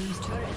Team's turret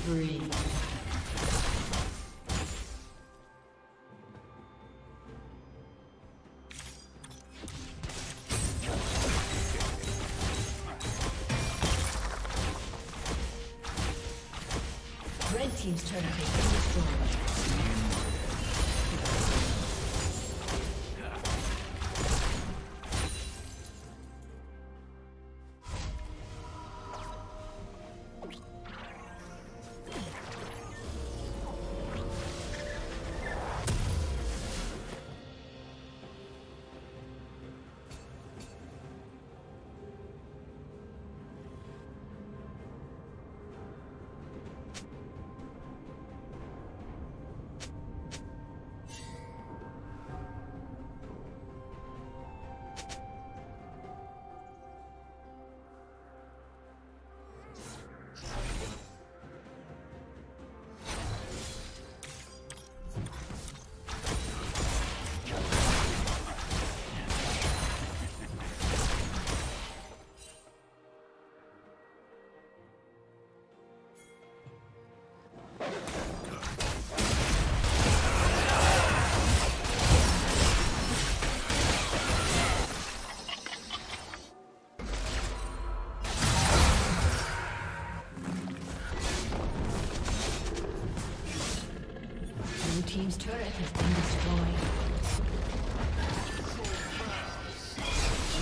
spree. Red Team's turret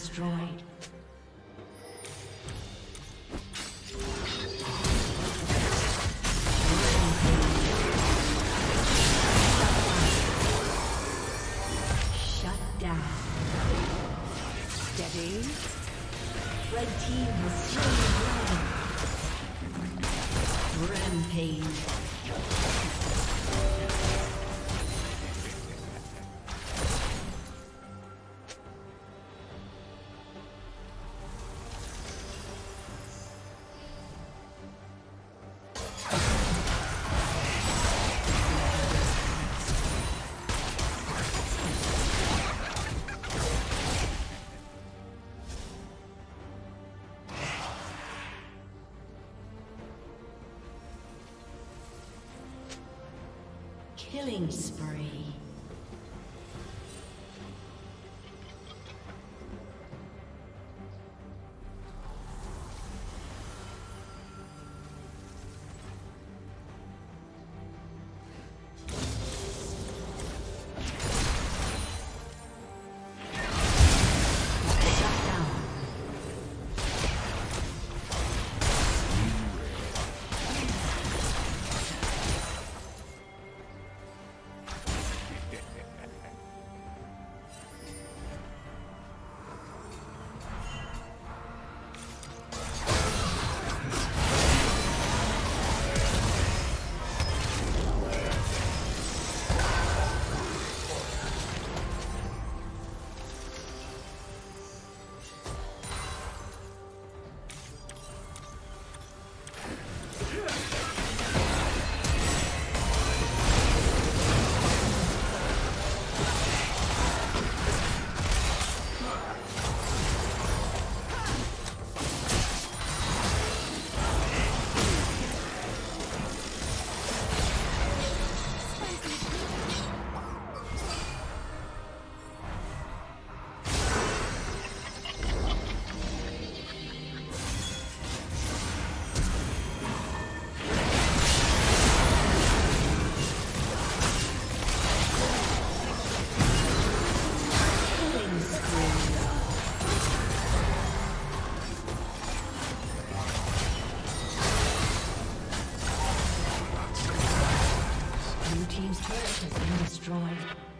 Destroyed. Shut down. Red team has slain. Rampage. Killing spree. has been destroyed.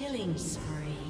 Killing spree.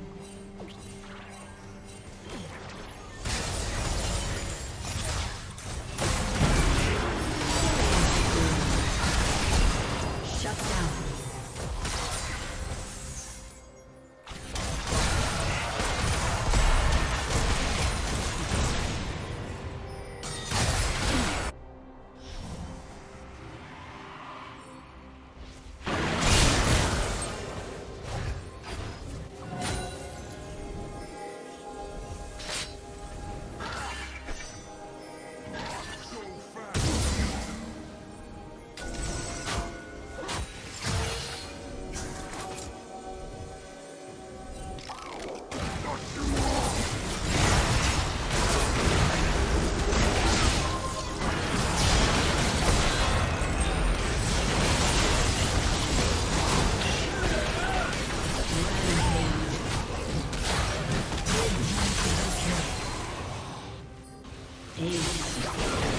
Ace.